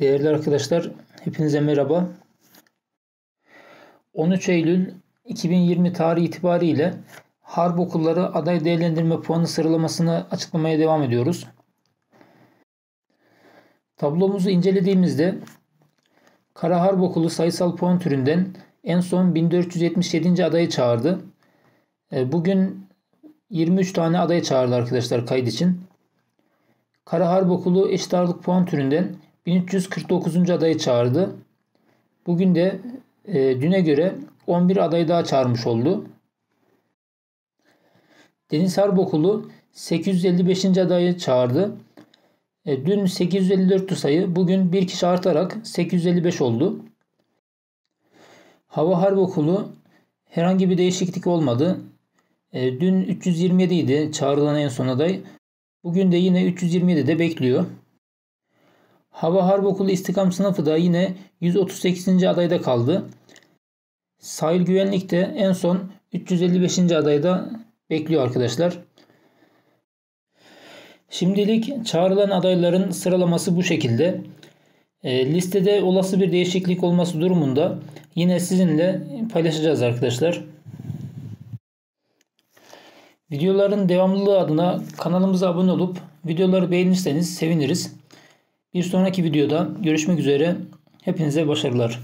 Değerli arkadaşlar, hepinize merhaba. 13 Eylül 2020 tarihi itibariyle Harp Okulları aday değerlendirme puanı sıralamasını açıklamaya devam ediyoruz. Tablomuzu incelediğimizde Kara Harp Okulu sayısal puan türünden en son 1477. adayı çağırdı. E, bugün 23 tane aday çağırdı arkadaşlar kayıt için. Kara Harp Okulu eşit ağırlık puan türünden 1349. adayı çağırdı. Bugün de e, düne göre 11 adayı daha çağırmış oldu. Deniz Harp Okulu 855. adayı çağırdı. E, dün 854'tü sayı. Bugün bir kişi artarak 855 oldu. Hava Harp Okulu herhangi bir değişiklik olmadı. E, dün 327 idi çağrılan en son aday. Bugün de yine 327'de bekliyor. Hava Harp Okulu İstikam sınıfı da yine 138. adayda kaldı. Sahil güvenlik de en son 355. adayda bekliyor arkadaşlar. Şimdilik çağrılan adayların sıralaması bu şekilde. E, listede olası bir değişiklik olması durumunda yine sizinle paylaşacağız arkadaşlar. Videoların devamlılığı adına kanalımıza abone olup videoları beğenirseniz seviniriz. Bir sonraki videoda görüşmek üzere. Hepinize başarılar.